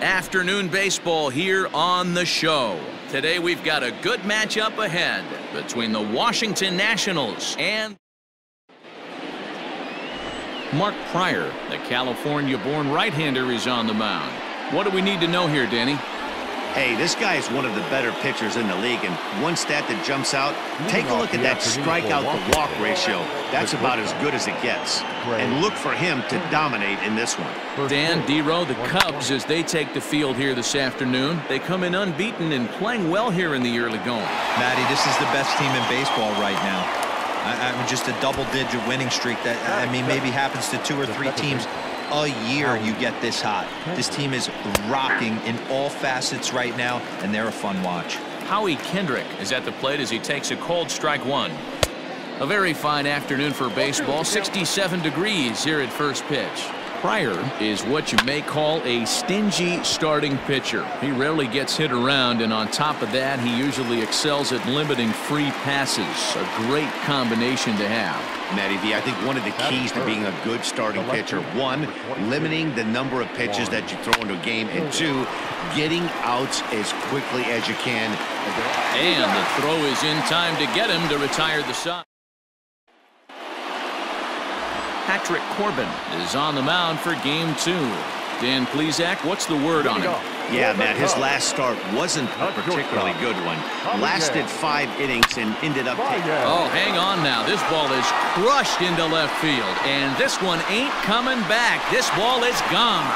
Afternoon baseball here on the show. Today we've got a good matchup ahead between the Washington Nationals and Mark Prior, the California-born right-hander, is on the mound. What do we need to know here, Danny? Hey, this guy is one of the better pitchers in the league, and one stat that jumps out, take a look at that strikeout to walk ratio. That's about as good as it gets. And look for him to dominate in this one. Dan Dero, the Cubs, as they take the field here this afternoon, they come in unbeaten and playing well here in the early going. Matty, this is the best team in baseball right now. I, I mean, just a double-digit winning streak that, I mean, maybe happens to two or three teams a year you get this hot. This team is rocking in all facets right now, and they're a fun watch. Howie Kendrick is at the plate as he takes a cold strike one. A very fine afternoon for baseball, 67 degrees here at first pitch. Prior is what you may call a stingy starting pitcher. He rarely gets hit around, and on top of that, he usually excels at limiting free passes. A great combination to have. Matty V, I think one of the keys to being a good starting pitcher, one, limiting the number of pitches that you throw into a game, and two, getting outs as quickly as you can. And the throw is in time to get him to retire the side. Patrick Corbin is on the mound for game two. Dan Plesac, what's the word on him? Yeah, Matt, his last start wasn't a particularly good one. Lasted five innings and ended up taking... Oh, hang on now. This ball is crushed into left field, and this one ain't coming back. This ball is gone.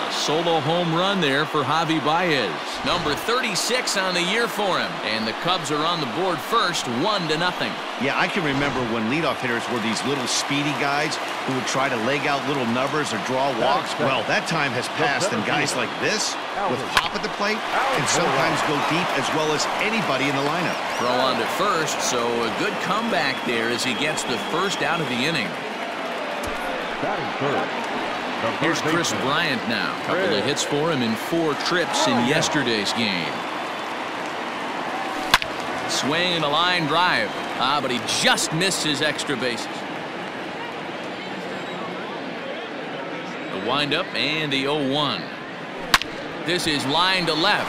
A solo home run there for Javi Baez. Number 36 on the year for him. And the Cubs are on the board first, one to nothing. Yeah, I can remember when leadoff hitters were these little speedy guys who would try to leg out little numbers or draw walks. Well, that time has passed, and guys like this, with pop at the plate, can sometimes go deep as well as anybody in the lineup. Throw on to first, so a good comeback there as he gets the first out of the inning. Batting third. Here's Kris Bryant now. Couple of hits for him in four trips in yesterday's game. Swing and a line drive. Ah, but he just missed his extra bases. The windup and the 0-1. This is line to left.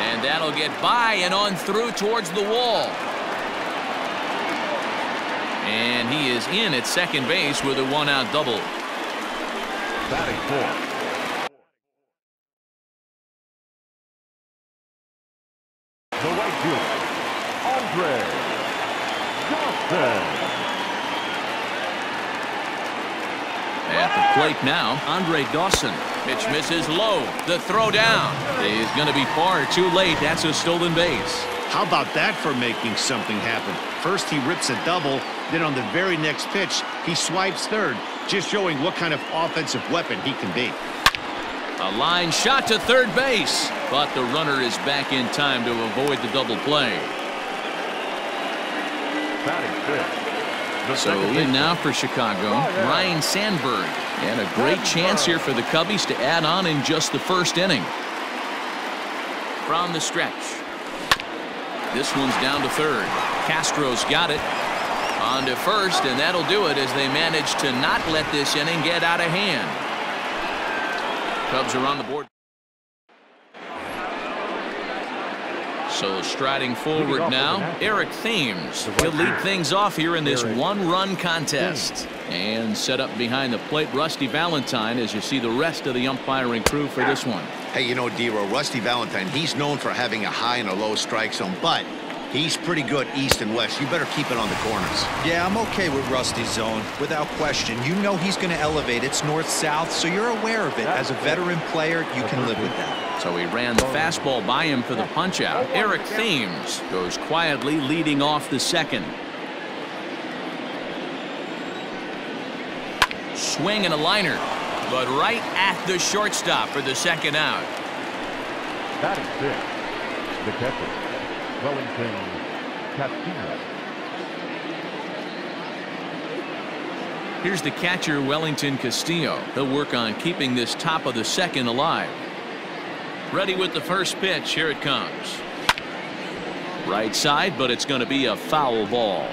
And that'll get by and on through towards the wall. And he is in at second base with a one-out double. Batting four. The right fielder, Andre Johnson. At the plate now, Andre Dawson. Pitch misses low. The throw down is going to be far too late. That's a stolen base. How about that for making something happen? First he rips a double, then on the very next pitch, he swipes third, just showing what kind of offensive weapon he can be. A line shot to third base, but the runner is back in time to avoid the double play. Batting fifth. So in now for Chicago, Ryne Sandberg. And a great chance here for the Cubbies to add on in just the first inning. From the stretch. This one's down to third. Castro's got it. On to first, and that'll do it as they manage to not let this inning get out of hand. Cubs are on the board. So striding forward now, Eric Thames. He'll lead things off here in this one-run contest. And set up behind the plate, Rusty Valentine, as you see the rest of the umpiring crew for this one. Hey, you know, Dero, Rusty Valentine, he's known for having a high and a low strike zone, but he's pretty good east and west. You better keep it on the corners. Yeah, I'm okay with Rusty's zone, without question. You know he's going to elevate. It's north-south, so you're aware of it. As a veteran player, you can live with that. So he ran the fastball by him for the punch-out. Eric Thames goes quietly leading off the second. Swing and a liner, but right at the shortstop for the second out. That is fifth. The catcher, Wellington Castillo. Here's the catcher, Wellington Castillo. He'll work on keeping this top of the second alive. Ready with the first pitch. Here it comes. Right side, but it's going to be a foul ball.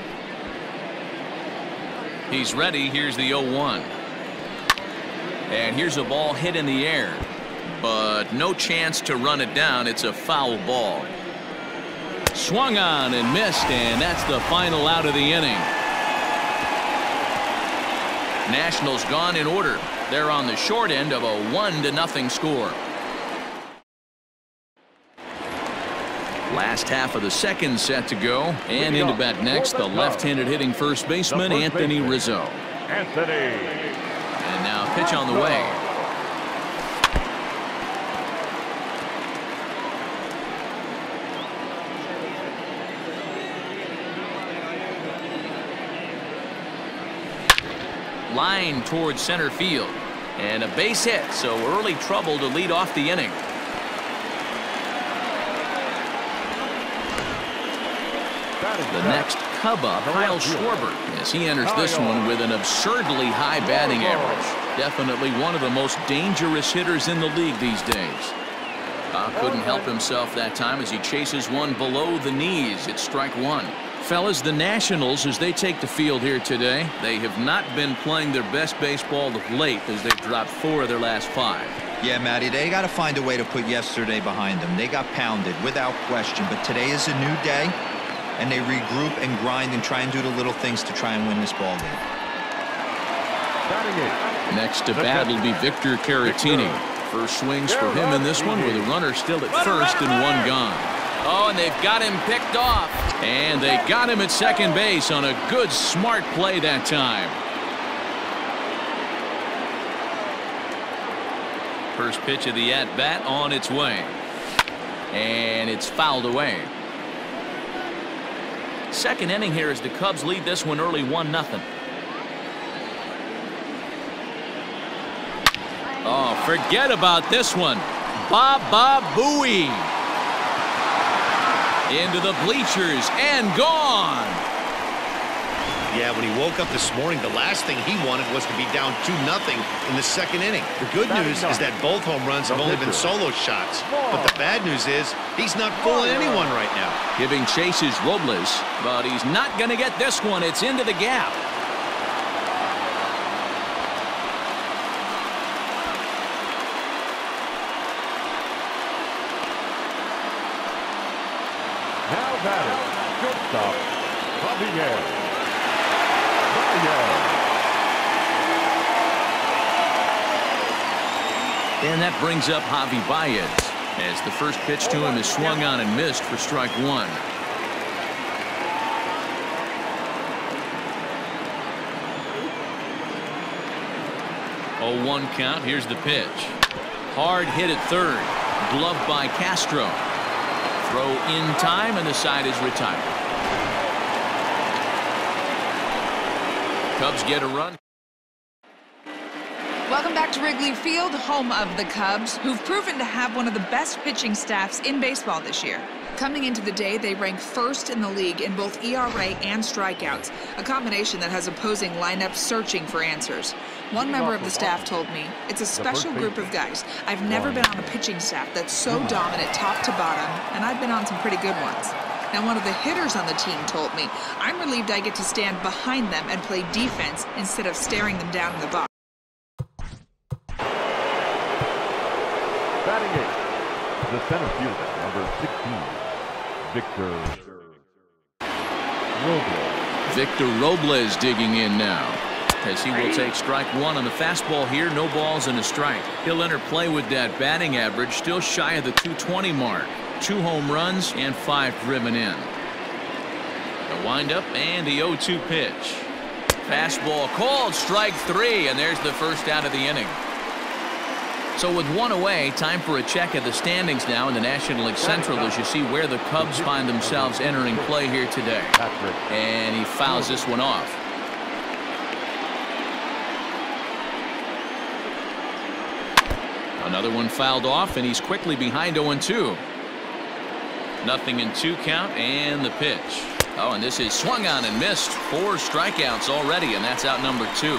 He's ready. Here's the 0-1. And here's a ball hit in the air. But no chance to run it down. It's a foul ball. Swung on and missed, and that's the final out of the inning. Nationals gone in order. They're on the short end of a one to nothing score. Last half of the second set to go. And into bat next, the left-handed hitting first baseman, Anthony Rizzo. Anthony. And now pitch on the way. Line towards center field. And a base hit, so early trouble to lead off the inning. The next Cub up, Kyle Schwarber, as he enters this one with an absurdly high batting average. Definitely one of the most dangerous hitters in the league these days. Uh, couldn't help himself that time as he chases one below the knees. It's strike one. Fellas, the Nationals, as they take the field here today, they have not been playing their best baseball of late as they've dropped four of their last five. Yeah, Matty, they got to find a way to put yesterday behind them. They got pounded without question, but today is a new day, and they regroup and grind and try and do the little things to try and win this ball game. Next to bat will be Victor Caratini. First swings for him in this one with a runner still at first and one gone. Oh, and they've got him picked off. And they got him at second base on a good, smart play that time. First pitch of the at-bat on its way. And it's fouled away. Second inning here as the Cubs lead this one early 1-0. Oh, forget about this one. Baba Booey into the bleachers and gone. Yeah, when he woke up this morning, the last thing he wanted was to be down 2 nothing in the second inning. The good news is that both home runs have only been solo shots. But the bad news is he's not fooling anyone right now. Giving chases Robles, but he's not going to get this one. It's into the gap. Now batting, shortstop, Javier Baez. And that brings up Javi Baez as the first pitch to him is swung on and missed for strike one. Oh, one count. Here's the pitch. Hard hit at third. Gloved by Castro. Throw in time, and the side is retired. Cubs get a run. Welcome back to Wrigley Field, home of the Cubs, who've proven to have one of the best pitching staffs in baseball this year. Coming into the day, they rank first in the league in both ERA and strikeouts, a combination that has opposing lineups searching for answers. One member of the staff told me, it's a special group of guys. I've never been on a pitching staff that's so dominant top to bottom, and I've been on some pretty good ones. Now, one of the hitters on the team told me, I'm relieved I get to stand behind them and play defense instead of staring them down in the box. Batting eight, the center fielder, number 16, Victor Robles. Victor Robles digging in now as he will take strike one on the fastball here. No balls and a strike. He'll enter play with that batting average still shy of the 220 mark. Two home runs and five driven in. The windup and the 0-2 pitch. Fastball called strike three and there's the first out of the inning. So with one away, time for a check of the standings now in the National League Central as you see where the Cubs find themselves entering play here today. And he fouls this one off. Another one fouled off, and he's quickly behind 0-2. Nothing in two count, and the pitch. Oh, and this is swung on and missed. Four strikeouts already, and that's out number two.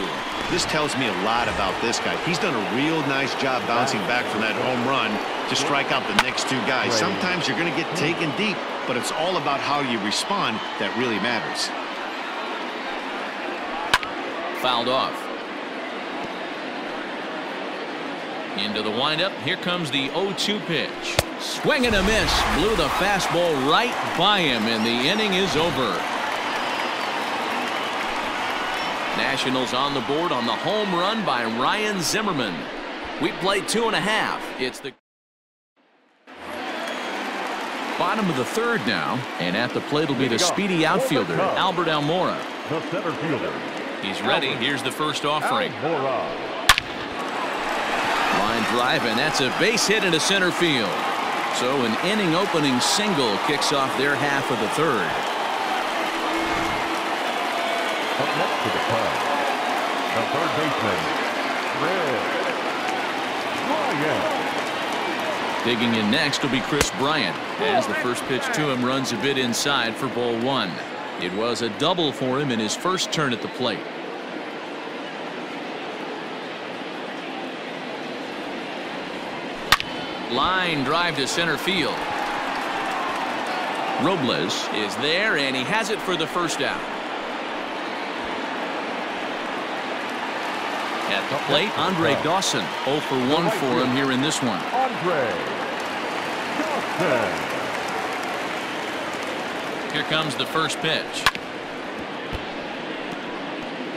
This tells me a lot about this guy. He's done a real nice job bouncing back from that home run to strike out the next two guys. Sometimes you're going to get taken deep, but it's all about how you respond that really matters. fouled off. Into the windup. Here comes the 0-2 pitch. Swing and a miss. Blew the fastball right by him, and the inning is over. Nationals on the board on the home run by Ryan Zimmerman. We play two and a half. It's the bottom of the third now, and at the plate will be the speedy outfielder, Albert Almora. The center fielder. He's ready. Here's the first offering. Line drive, and that's a base hit into center field. So an inning opening single kicks off their half of the third. Up next to the. The third baseman, Kris Bryant. Digging in next will be Kris Bryant as the first pitch to him runs a bit inside for ball one. It was a double for him in his first turn at the plate. Line drive to center field. Robles is there and he has it for the first out. At the plate, Andre Dawson 0 for 1 for him here in this one. Andre Dawson. Here comes the first pitch.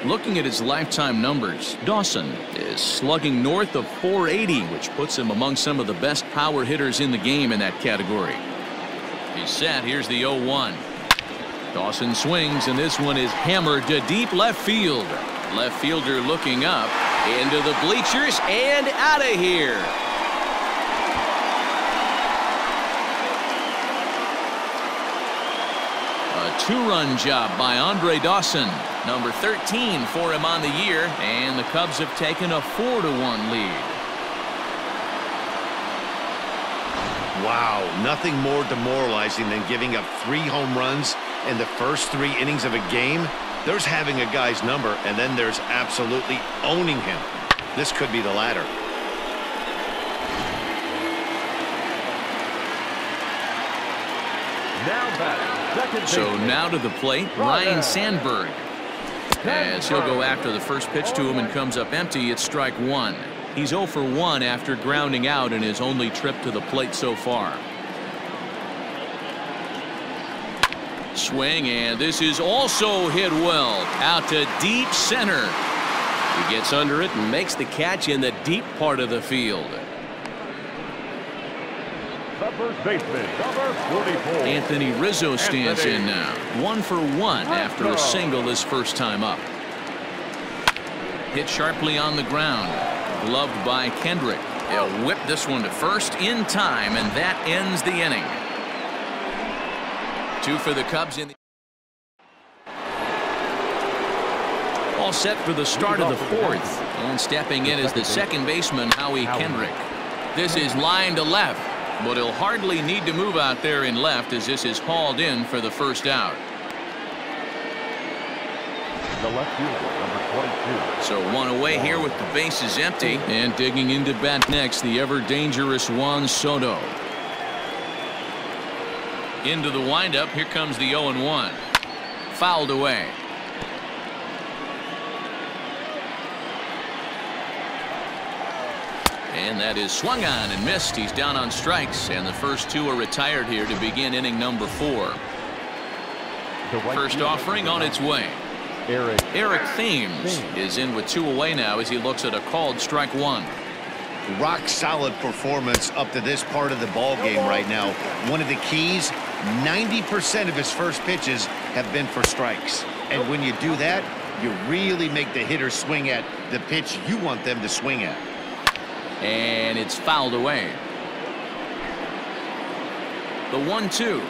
Looking at his lifetime numbers, Dawson slugging north of 480, which puts him among some of the best power hitters in the game in that category. He's set. Here's the 0-1. Dawson swings, and this one is hammered to deep left field. Left fielder looking up into the bleachers and out of here. Two-run job by Andre Dawson. Number 13 for him on the year, and the Cubs have taken a 4 to 1 lead. Wow, nothing more demoralizing than giving up three home runs in the first three innings of a game. There's having a guy's number, and then there's absolutely owning him. This could be the latter. Now batting, second So now to the plate, Ryne Sandberg. As he'll go after the first pitch to him and comes up empty, it's strike one. He's 0 for 1 after grounding out in his only trip to the plate so far. Swing, and this is also hit well out to deep center. He gets under it and makes the catch in the deep part of the field. First baseman, number 44. Anthony Rizzo stands in now. One for one after a single his first time up. Hit sharply on the ground. Gloved by Kendrick. He'll whip this one to first in time, and that ends the inning. Two for the Cubs in the. All set for the start of the fourth. And stepping in is the second baseman, Howie Kendrick. This is line to left, but he'll hardly need to move out there in left as this is hauled in for the first out. The left fielder, number 22. So one away here with the bases empty. And digging into bat next, the ever dangerous Juan Soto. Into the windup. Here comes the 0 1. Fouled away. And that is swung on and missed. He's down on strikes. And the first two are retired here to begin inning number four. The right First offering on its way. Eric Eric Thames is in with two away now as he looks at a called strike one. Rock solid performance up to this part of the ball game right now. One of the keys, 90% of his first pitches have been for strikes. And when you do that, you really make the hitter swing at the pitch you want them to swing at. And it's fouled away. The one two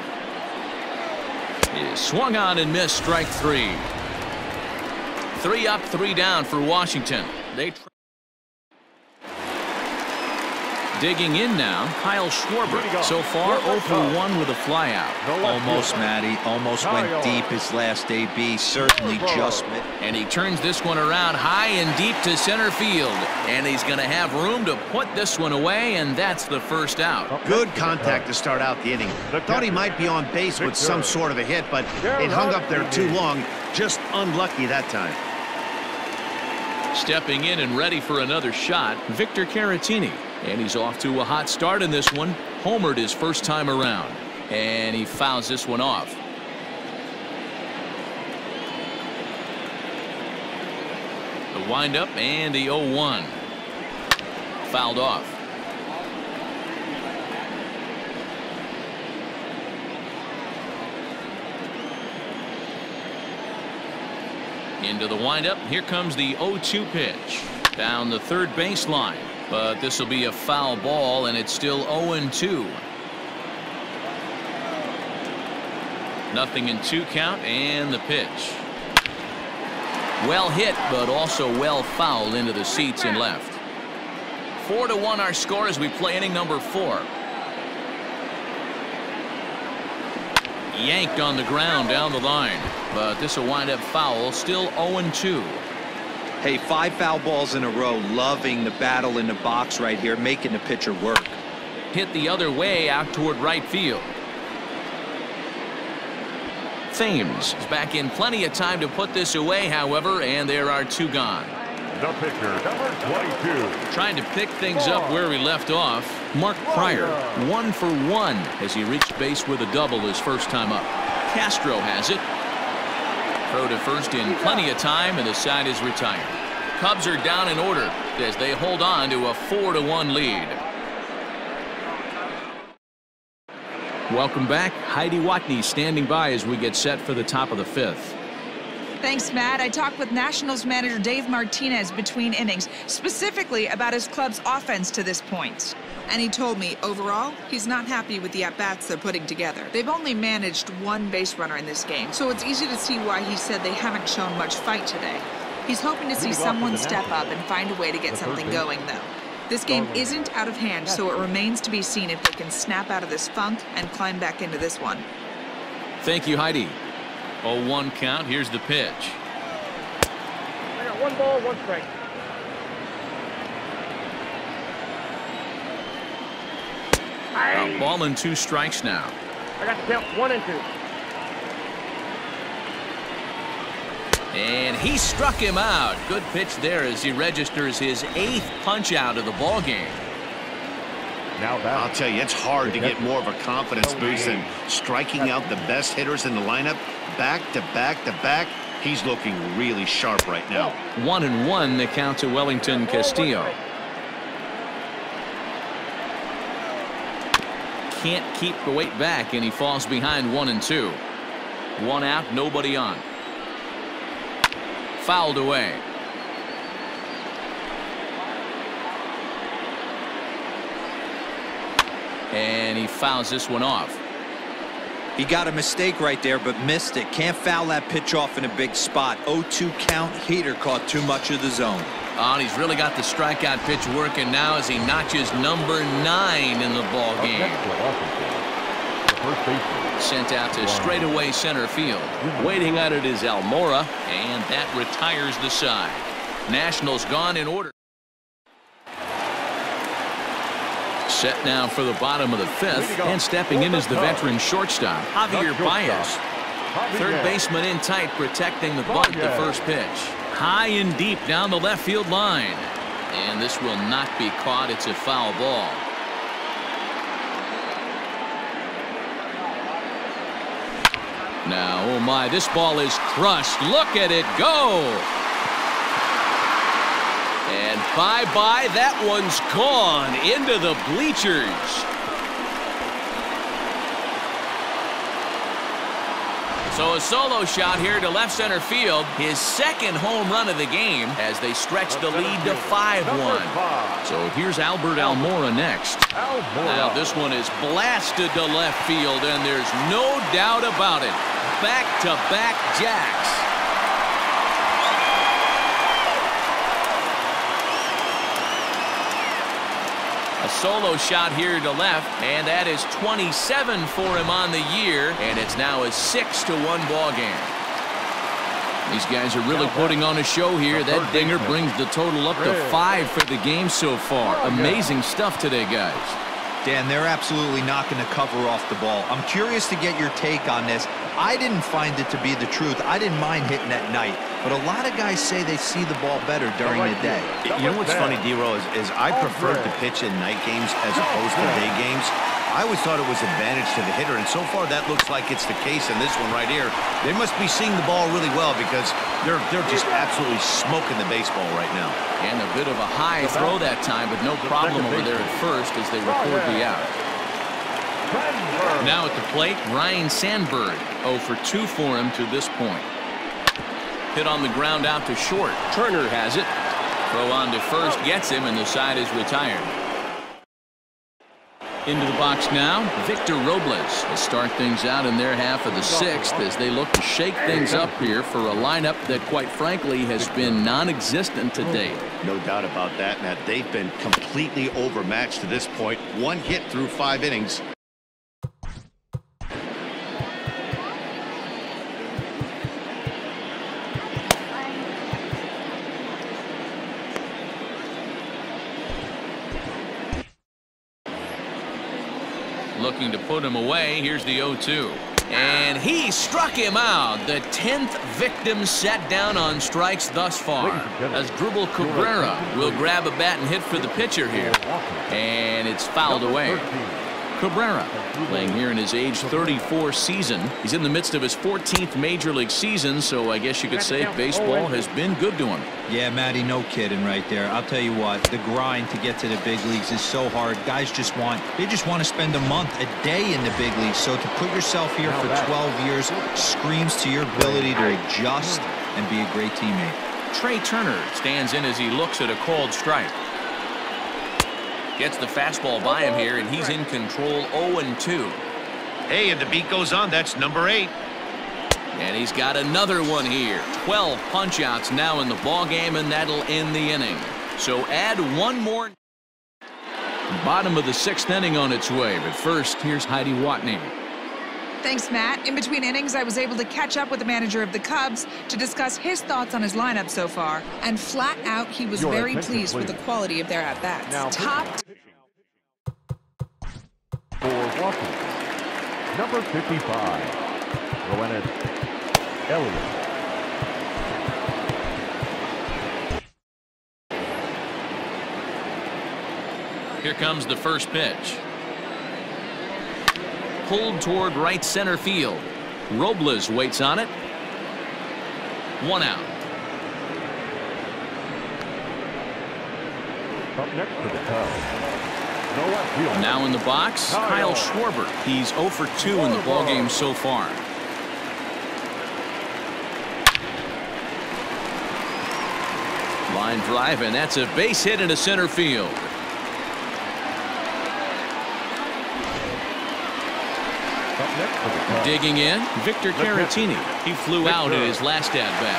is swung on and missed strike three. Three up, three down for Washington. They digging in now. Kyle Schwarber so far 0 for 1 with a flyout. The Almost, fielder, Matty. Almost went deep his last AB. Certainly just missed. And he turns this one around high and deep to center field. And he's going to have room to put this one away, and that's the first out. Good contact to start out the inning. Thought he might be on base with some sort of a hit, but it hung up there too long. Just unlucky that time. Stepping in and ready for another shot, Victor Caratini. And he's off to a hot start in this one. Homered his first time around. And he fouls this one off. The windup and the 0-1. Fouled off. Into the windup. Here comes the 0-2 pitch. Down the third baseline. But this will be a foul ball, and it's still 0-2. Nothing in two count, and the pitch. Well hit, but also well fouled into the seats and left. Four to one our score as we play inning number four. Yanked on the ground down the line. But this will wind up foul. Still 0-2. Hey, five foul balls in a row. Loving the battle in the box right here. Making the pitcher work. Hit the other way out toward right field. Thames is back in plenty of time to put this away, however, and there are two gone. The pitcher, number 22. Trying to pick things up where we left off. Mark Prior, one for one as he reached base with a double his first time up. Castro has it. Throw to first in plenty of time, and the side is retired. Cubs are down in order as they hold on to a 4 to 1 lead. Welcome back. Heidi Watney standing by as we get set for the top of the fifth. Thanks, Matt. I talked with Nationals manager Dave Martinez between innings, specifically about his club's offense to this point. And he told me, overall, he's not happy with the at-bats they're putting together. They've only managed one base runner in this game, so it's easy to see why he said they haven't shown much fight today. He's hoping to see someone step up and find a way to get something going, though. This game isn't out of hand, so it remains to be seen if they can snap out of this funk and climb back into this one. Thank you, Heidi. 0-1 count. Here's the pitch. I got one ball, one strike. A ball and two strikes now. I got the count one and two. And he struck him out. Good pitch there as he registers his eighth punch out of the ball game. Now that I'll tell you, it's hard to get more of a confidence boost than striking out the best hitters in the lineup back to back to back. He's looking really sharp right now. One and one the count to Wellington Castillo. Can't keep the weight back and he falls behind one and two. One out nobody on. Fouled away. And he fouls this one off. He got a mistake right there, but missed it. Can't foul that pitch off in a big spot. 0-2 count. Heater caught too much of the zone. Oh, he's really got the strikeout pitch working now as he notches number nine in the ball game. next for Washington, the first baseman. Sent out to straightaway center field. Waiting at it is Almora, and that retires the side. Nationals gone in order. Set now for the bottom of the fifth, and stepping in is the veteran shortstop, Javier Baez. Third baseman in tight, protecting the bunt the first pitch. High and deep down the left field line. And this will not be caught. It's a foul ball. Now, oh my, this ball is crushed. Look at it go. And bye-bye, that one's gone into the bleachers. So a solo shot here to left center field. His second home run of the game as they stretch the lead to 5-1. So here's Albert Almora next. Now this one is blasted to left field, and there's no doubt about it. Back-to-back jacks. A solo shot here to left, and that is 27 for him on the year, and it's now a 6 to 1 ball game. These guys are really putting on a show here. That dinger brings the total up to five for the game so far. Amazing stuff today, guys. Dan, they're absolutely knocking the cover off the ball. I'm curious to get your take on this. I didn't find it to be the truth. I didn't mind hitting at night. But a lot of guys say they see the ball better during the day. You know what's funny, D-Row, is, is I prefer to pitch in night games as opposed to day games. I always thought it was advantage to the hitter, and so far that looks like it's the case in this one right here. They must be seeing the ball really well because they're they're just absolutely smoking the baseball right now. And a bit of a high throw that time, but no problem over there at first as they record the out. Now at the plate, Ryne Sandberg. 0 for 2 for him to this point. Hit on the ground out to short. Turner has it. Throw on to first gets him, and the side is retired. Into the box now, Victor Robles will start things out in their half of the sixth as they look to shake things up here for a lineup that, quite frankly, has been non-existent to date. No doubt about that, Matt. They've been completely overmatched to this point. One hit through five innings. Put him away. Here's the 0-2. And he struck him out. The 10th victim set down on strikes thus far. Asdrubal Cabrera will grab a bat and hit for the pitcher here. And it's fouled away. Cabrera playing here in his age 34 season. He's in the midst of his 14th major league season, so I guess you could say baseball has been good to him. Yeah, Matty, no kidding right there. I'll tell you what, the grind to get to the big leagues is so hard. Guys just want, they just want to spend a month, a day in the big leagues. So to put yourself here for 12 years screams to your ability to adjust and be a great teammate. Trea Turner stands in as he looks at a called strike. Gets the fastball by him here, and he's in control 0-2. Hey, and the beat goes on. That's number eight. And he's got another one here. 12 punchouts now in the ball game, and that'll end the inning. So add one more. Bottom of the sixth inning on its way, but first, here's Heidi Watney. Thanks, Matt. In between innings, I was able to catch up with the manager of the Cubs to discuss his thoughts on his lineup so far. And flat out, he was Your very attention, pleased with the quality of their at-bats. Now, Top For Washington, number 55, Roenis Elías. Here comes the first pitch. Pulled toward right center field. Robles waits on it. One out. Up next to the Cubs. Now in the box, Kyle Schwarber. He's 0 for 2 in the ballgame so far. Line drive, and that's a base hit into center field. Up next to the Cubs, Digging in, Victor Caratini. He flew out in his last at bat.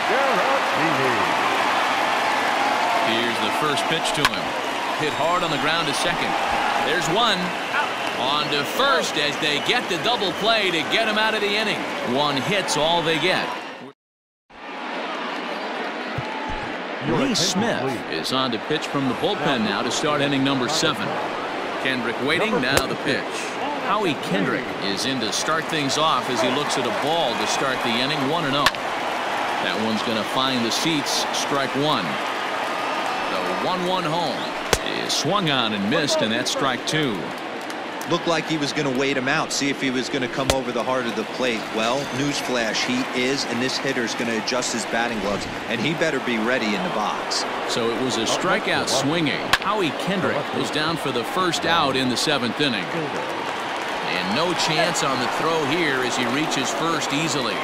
Here's the first pitch to him. Hit hard on the ground to second. There's one. On to first as they get the double play to get him out of the inning. One hit's all they get. Your Lee Smith please. is on to pitch from the bullpen now to start inning number seven. Kendrick waiting, now the pitch. Howie Kendrick is in to start things off as he looks at a ball to start the inning 1-0. That one's going to find the seats, strike one. The 1-1 home is swung on and missed, and that's strike two. Looked like he was going to wait him out, see if he was going to come over the heart of the plate. Well, newsflash, he is, and this hitter is going to adjust his batting gloves, and he better be ready in the box. So it was a strikeout swinging. Howie Kendrick was down for the first out in the seventh inning. And no chance on the throw here as he reaches first easily.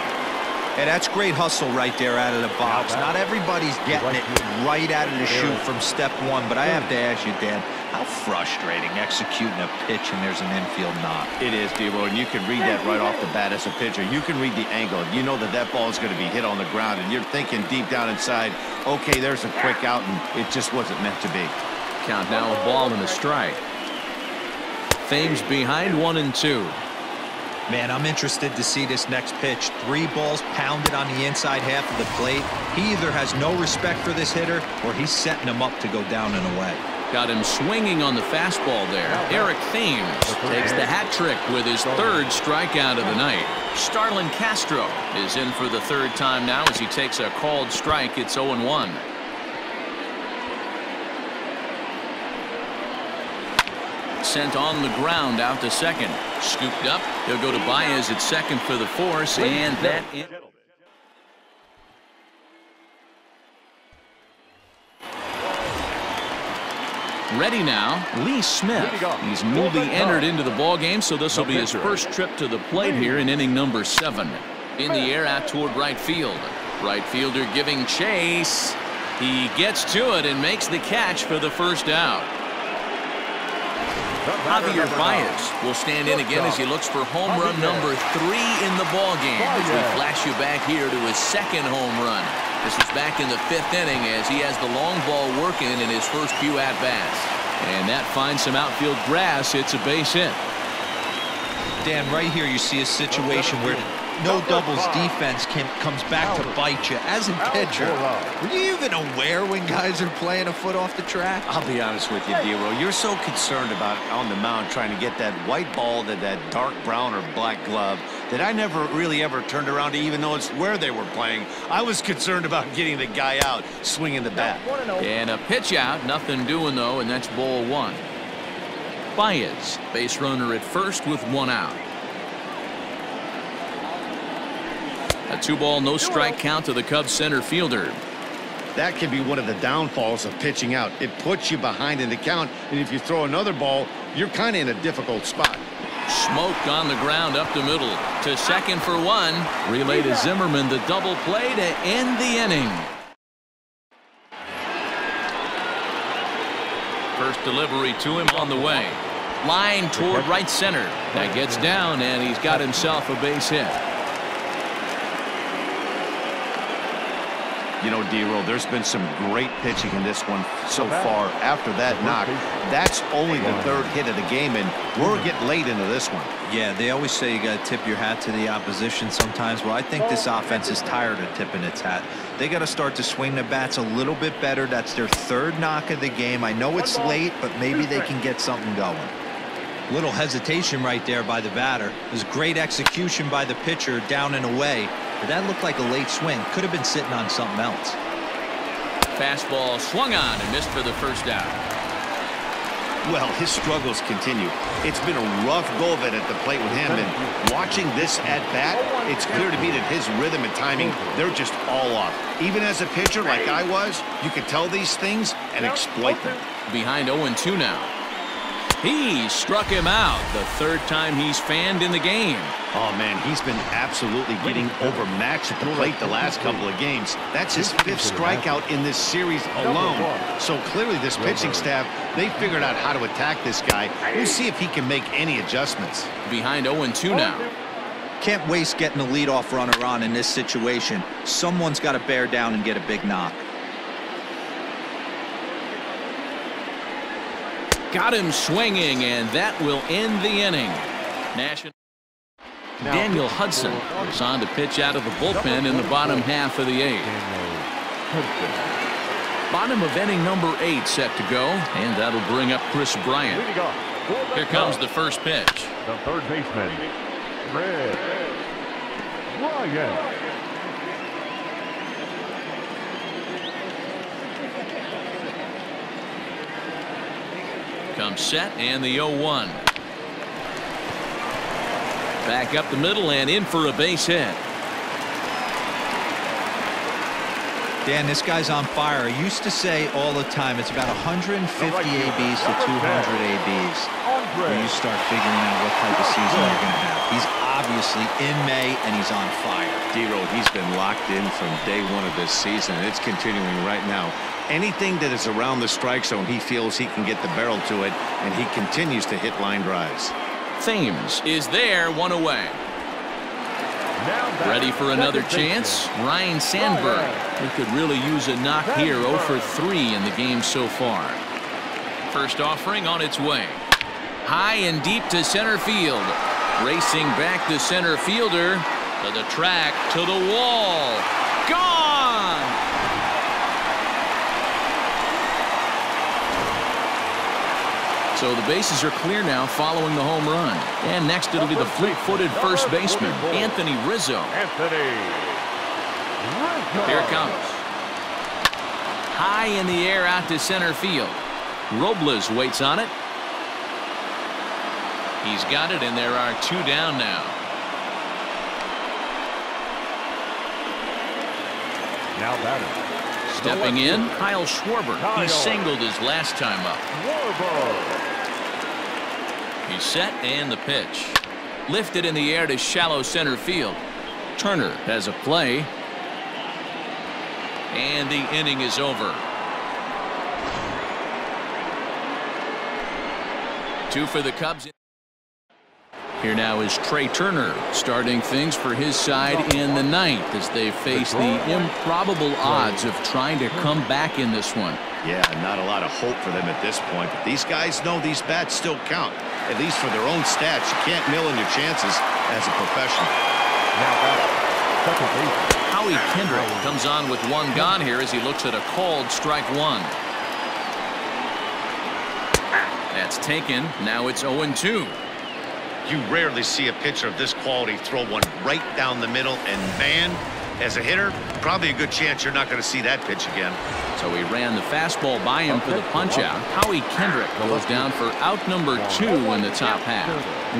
And that's great hustle right there out of the box. Not everybody's getting it right out of the chute from step one, but I have to ask you, Dan, how frustrating executing a pitch and there's an infield knock. It is, Debo, and you can read that right off the bat as a pitcher. You can read the angle. You know that that ball is going to be hit on the ground, and you're thinking deep down inside, okay, there's a quick out, and it just wasn't meant to be. Count now a ball and a strike. Thames behind one and two. Man, I'm interested to see this next pitch. Three balls pounded on the inside half of the plate. He either has no respect for this hitter or he's setting him up to go down and away. Got him swinging on the fastball there. Eric Thames takes the hat trick with his third strikeout of the night. Starlin Castro is in for the third time now as he takes a called strike. It's 0-1. Sent on the ground out to second. Scooped up. He'll go to Baez at second for the force, and that. Ready now, Lee Smith. He's newly entered into the ball game, so this will be his first trip to the plate here in inning number seven. In the air out toward right field. Right fielder giving chase. He gets to it and makes the catch for the first out. Javier Baez will stand in again as he looks for home run number three in the ball game. As we flash you back here to his second home run. This is back in the fifth inning as he has the long ball working in his first few at-bats. And that finds some outfield grass. It's a base hit. Dan, right here you see a situation where no doubles defense can, comes back to bite you. As a pitcher, were you even aware when guys are playing a foot off the track? I'll be honest with you, Dero. You're so concerned about on the mound trying to get that white ball to that dark brown or black glove that I never really ever turned around to even notice where they were playing. I was concerned about getting the guy out swinging the bat. And a pitch out, nothing doing though, and that's ball one. Baez, base runner at first with one out. Two ball, no strike count to the Cubs center fielder. That can be one of the downfalls of pitching out. It puts you behind in the count, and if you throw another ball, you're kind of in a difficult spot. Smoked on the ground up the middle to second for one. Relay to Zimmerman, the double play to end the inning. First delivery to him on the way. Line toward right center. That gets down, and he's got himself a base hit. You know, D-Roll, there's been some great pitching in this one so far. After that knock, that's only the third hit of the game, and we're getting late into this one. Yeah, they always say you got to tip your hat to the opposition sometimes. Well, I think this offense is tired of tipping its hat. They got to start to swing the bats a little bit better. That's their third knock of the game. I know it's late, but maybe they can get something going. Little hesitation right there by the batter. It was great execution by the pitcher down and away. But that looked like a late swing. Could have been sitting on something else. Fastball swung on and missed for the first out. Well, his struggles continue. It's been a rough go of it at the plate with him, and watching this at bat, it's clear to me that his rhythm and timing, they're just all off. Even as a pitcher like I was, you could tell these things and exploit them. Behind 0-2 now. He struck him out the third time he's fanned in the game. Oh, man, he's been absolutely getting overmatched at the plate the last couple of games. That's his fifth strikeout in this series alone. So clearly this pitching staff, they figured out how to attack this guy. We'll see if he can make any adjustments. Behind 0-2 now. Can't waste getting a leadoff runner on in this situation. Someone's got to bear down and get a big knock. Got him swinging, and that will end the inning. National. Daniel Hudson is on to pitch out of the bullpen in the bottom half of the eighth. Bottom of inning number eight set to go, and that'll bring up Kris Bryant. Here comes the first pitch. The third baseman, Kris Bryant. Comes set and the 0-1. Back up the middle and in for a base hit. Dan, this guy's on fire. I used to say all the time it's about 150 ABs to 200 ABs. When you start figuring out what type of season you're going to have. He's obviously in May and he's on fire. D-Roll, he's been locked in from day one of this season. And it's continuing right now. Anything that is around the strike zone, he feels he can get the barrel to it, and he continues to hit line drives. Thames is there, one away. Ready for another chance? Ryne Sandberg. He could really use a knock here 0 for 3 in the game so far. First offering on its way. High and deep to center field. Racing back the center fielder to the track to the wall. Gone! So the bases are clear now following the home run. And next it'll be the fleet-footed first baseman, Anthony Rizzo. Anthony Rizzo. Here it comes. High in the air out to center field. Robles waits on it. He's got it, and there are two down now. Now batting. Stepping in, Kyle Schwarber. Kyle. He singled his last time up. Schwarber. He's set and the pitch. Lifted in the air to shallow center field. Turner has a play. And the inning is over. Two for the Cubs. Here now is Trea Turner starting things for his side in the ninth as they face the improbable odds of trying to come back in this one. Yeah, not a lot of hope for them at this point, but these guys know these bats still count, at least for their own stats. You can't mill in your chances as a professional. Now batting. Second base. Howie Kendrick comes on with one gone here as he looks at a called strike one. That's taken. Now it's 0-2. You rarely see a pitcher of this quality throw one right down the middle, and man, as a hitter, probably a good chance you're not going to see that pitch again. So he ran the fastball by him for the punchout. Howie Kendrick goes down for out number two in the top half.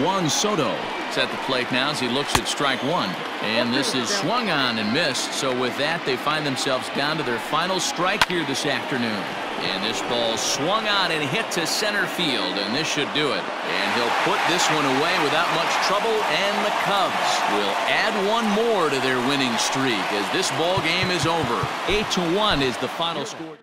Juan Soto is at the plate now as he looks at strike one. And this is swung on and missed. So with that, they find themselves down to their final strike here this afternoon. And this ball swung on and hit to center field, and this should do it. And he'll put this one away without much trouble, and the Cubs will add one more to their winning streak as this ball game is over. 8 to 1 is the final score.